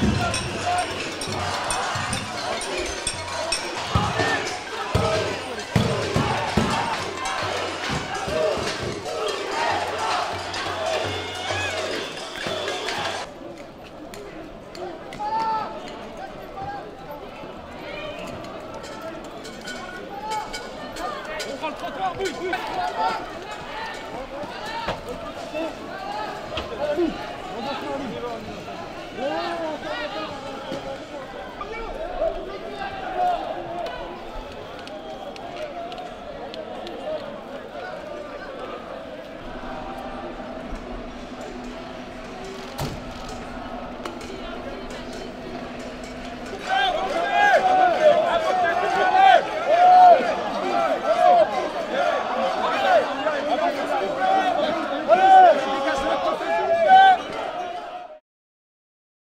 On prend le trottoir, but, but